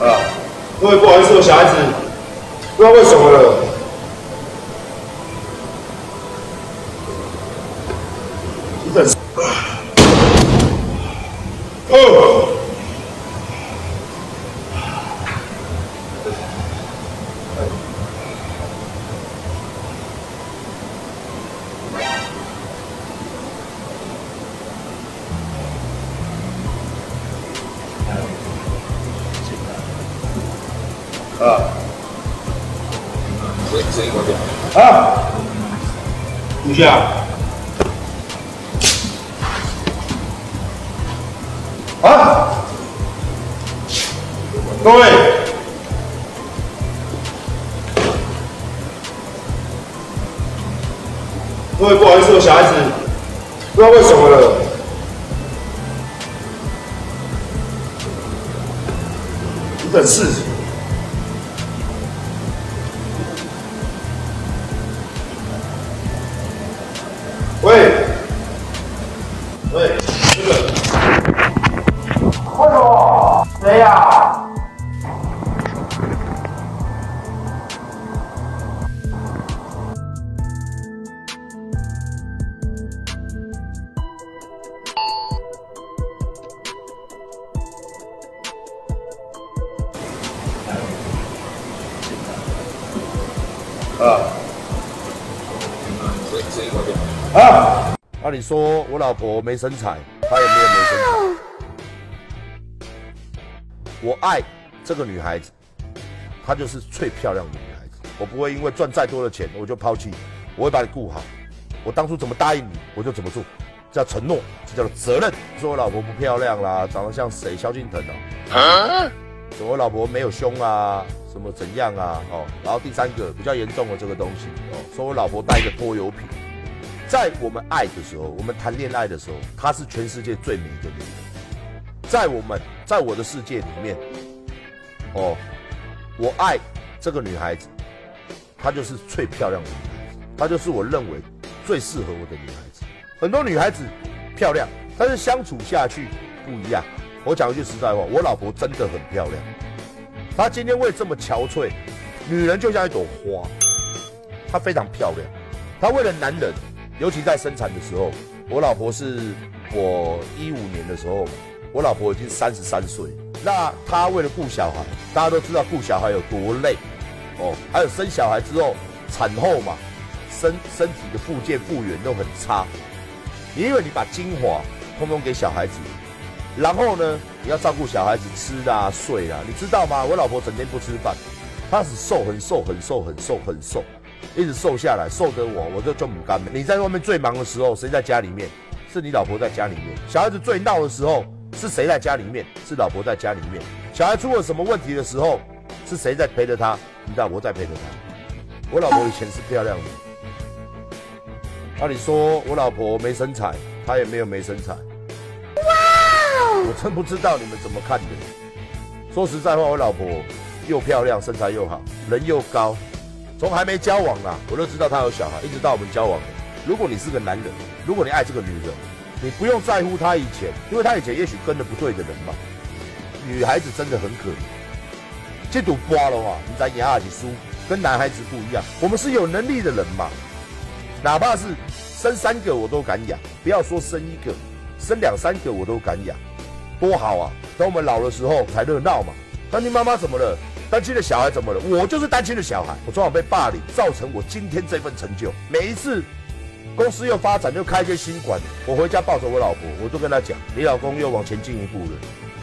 啊，各位不好意思，我小孩子不知道为什么了。急诊室。哦。啊。啊。等下。啊！各位，各位不好意思，我小孩子不知道为什么了。急诊室。你！说我老婆没身材，她也没有没身材。我爱这个女孩子，她就是最漂亮的女孩子。我不会因为赚再多的钱我就抛弃，我会把你顾好。我当初怎么答应你，我就怎么做，这叫承诺，这叫做责任。说我老婆不漂亮啦，长得像谁？萧敬腾啊？说我老婆没有胸啊？什么怎样啊？哦，然后第三个比较严重的这个东西哦，说我老婆带一个拖油瓶。在我们爱的时候，我们谈恋爱的时候，她是全世界最美的女人。在我们，在我的世界里面，哦，我爱这个女孩子，她就是最漂亮的女孩子，她就是我认为最适合我的女孩子。很多女孩子漂亮，但是相处下去不一样。我讲一句实在话，我老婆真的很漂亮。她今天会这么憔悴，女人就像一朵花，她非常漂亮。她为了男人。尤其在生产的时候，我老婆是我一五年的时候，我老婆已经三十三岁。那她为了顾小孩，大家都知道顾小孩有多累哦。还有生小孩之后，产后嘛，身 身体的复健复原都很差。因为你把精华通通给小孩子，然后呢，你要照顾小孩子吃啊睡啊，你知道吗？我老婆整天不吃饭，她是瘦，很瘦，很瘦，很瘦，很瘦。一直瘦下来，瘦得我，我就就不干。你在外面最忙的时候，谁在家里面？是你老婆在家里面。小孩子最闹的时候，是谁在家里面？是老婆在家里面。小孩出了什么问题的时候，是谁在陪着他？你老婆在陪着他。我老婆以前是漂亮的。那你说我老婆没身材，她也没有没身材。哇！我真不知道你们怎么看的。说实在话，我老婆又漂亮，身材又好，人又高。从还没交往啊，我就知道他有小孩，一直到我们交往。如果你是个男人，如果你爱这个女人，你不用在乎她以前，因为她以前也许跟了不对的人嘛。女孩子真的很可怜。这赌瓜的话，你在亚里输，跟男孩子不一样。我们是有能力的人嘛，哪怕是生三个我都敢养，不要说生一个，生两三个我都敢养，多好啊！等我们老的时候才热闹嘛。那你妈妈怎么了？单亲的小孩怎么了？我就是单亲的小孩，我从小被霸凌，造成我今天这份成就。每一次公司又发展，又开一些新馆，我回家抱着我老婆，我都跟她讲：你老公又往前进一步了。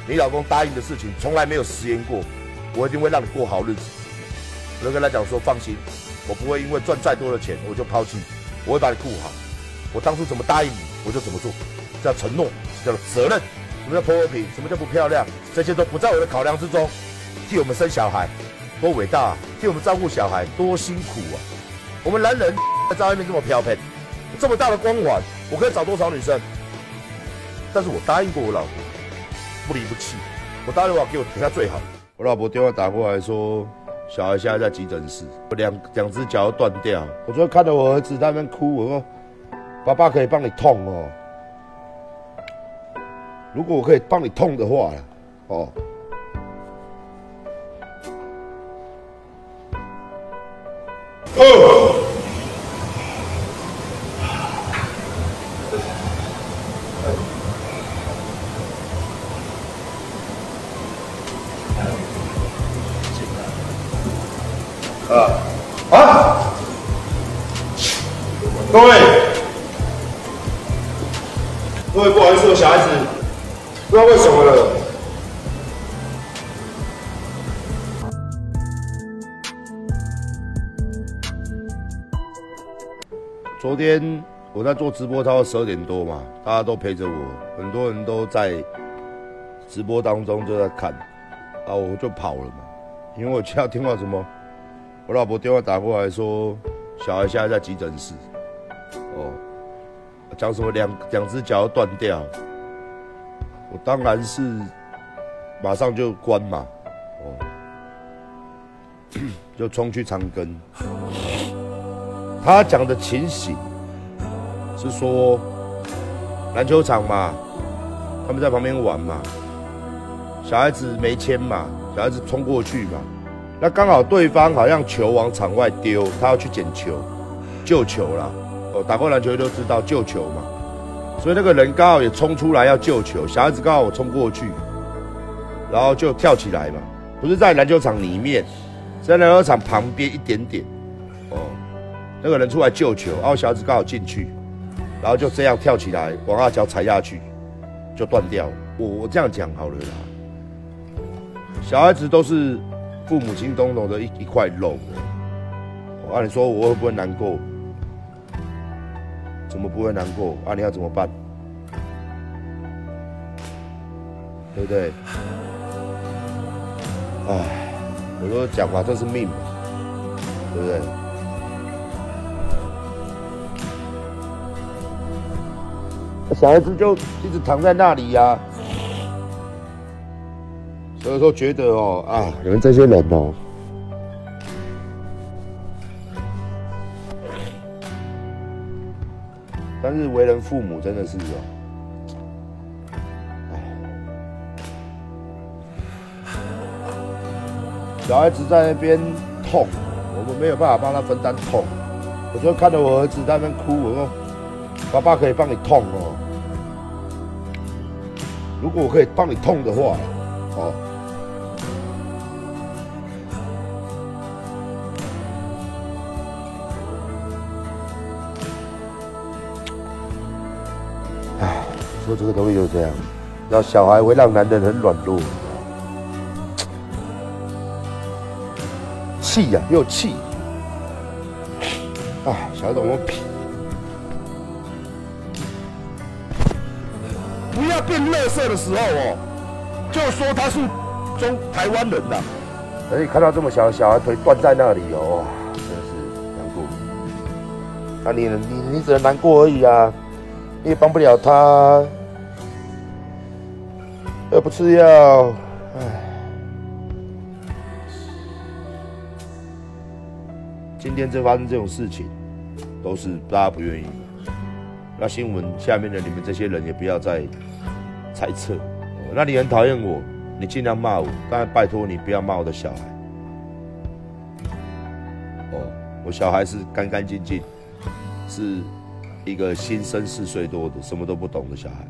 你老公答应的事情从来没有食言过，我一定会让你过好日子。我就跟他讲说：放心，我不会因为赚再多的钱我就抛弃，我会把你顾好。我当初怎么答应你，我就怎么做，叫承诺，叫责任。什么叫泼皮？什么叫不漂亮？这些都不在我的考量之中。替我们生小孩多伟大，替我们照顾小孩多辛苦啊！我们男人在外面这么飘配，这么大的光环，我可以找多少女生？但是我答应过我老婆，不离不弃。我答应我给我给她最好。我老婆电话打过来说，小孩现在在急诊室，两两只脚要断掉。我昨天看到我儿子在那边哭，我说：“爸爸可以帮你痛哦。如果我可以帮你痛的话。”哦。哦。啊啊！各位，各位不好意思，我小孩子不知道为什么了。昨天我在做直播，到十二点多嘛，大家都陪着我，很多人都在直播当中就在看，啊，我就跑了嘛，因为我接到电话什么，我老婆电话打过来说，小孩现在在急诊室。哦，讲什么两两只脚要断掉，我当然是马上就关嘛，哦，就冲去长庚。他讲的情形是说篮球场嘛，他们在旁边玩嘛，小孩子没签嘛，小孩子冲过去嘛，那刚好对方好像球往场外丢，他要去捡球救球啦。哦，打过篮球都知道救球嘛，所以那个人刚好也冲出来要救球，小孩子刚好我冲过去，然后就跳起来嘛，不是在篮球场里面，在篮球场旁边一点点，那个人出来救球，然后小孩子刚好进去，然后就这样跳起来往他脚踩下去，就断掉。我我这样讲好了啦，小孩子都是父母亲懂懂的一一块肉，我按你说我会不会难过？怎么不会难过啊？你要怎么办？对不对？唉，我说讲话这是命嘛，对不对？小孩子就一直躺在那里呀，所以说觉得哦啊，你们这些人哦。但是为人父母真的是哦，小孩子在那边痛，我们没有办法帮他分担痛。有时候看到我儿子在那边哭，我说：“爸爸可以帮你痛哦，如果我可以帮你痛的话，哦。”说这个东西就是这样，然后小孩会让男人很软弱，气呀，又气，哎，小孩怎么皮？不要变乐色的时候哦，就说他是中台湾人呐。而且看到这么小的小孩腿断在那里哦，真是难过。那你你你只能难过而已啊，你也帮不了他。又不吃药，唉。今天这发生这种事情，都是大家不愿意。那新闻下面的你们这些人也不要再猜测。那你很讨厌我，你尽量骂我，但拜托你不要骂我的小孩。哦，我小孩是干干净净，是一个新生四岁多的，什么都不懂的小孩。